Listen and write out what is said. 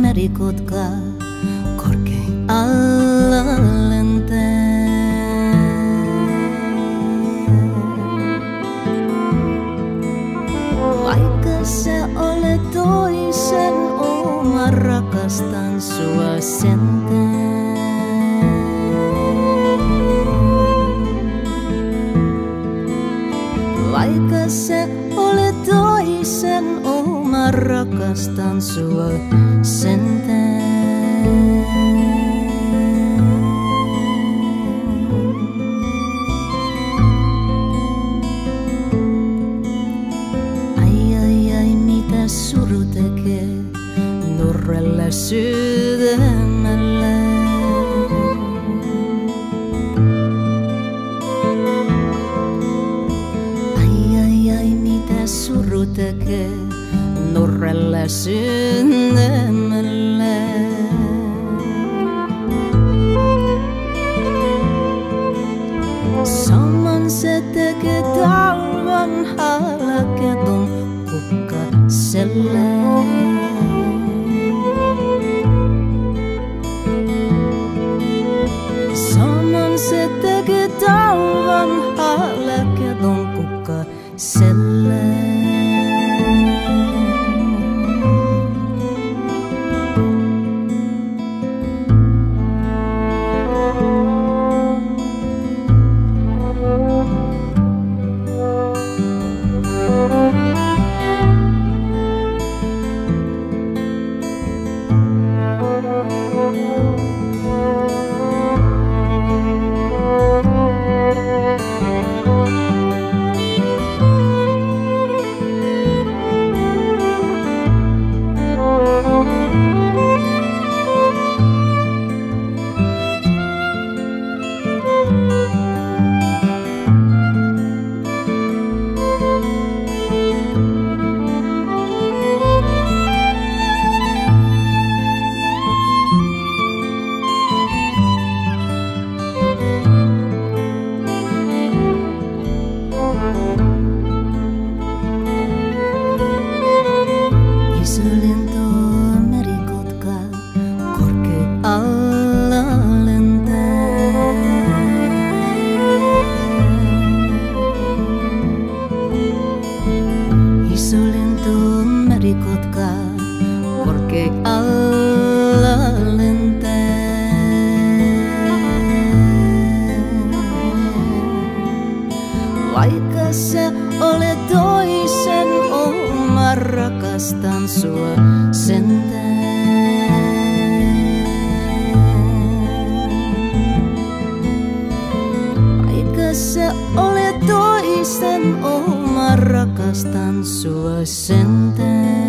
merikotka korkein alla lentää. Vaikka sä olet toisen oma, rakastan sua sentään. Rakastan sua sentään. Ai ai ai mitä suru tekee nurrella sydämellä. Ai ai ai mitä suru tekee nurrella sydämellä. Saman se tekee talven halketon kukkaselle. Saman se tekee talven halketon kukkaselle. Rakastan sua sentään. Vaikka sä olet toisen oma, rakastan sua sentään.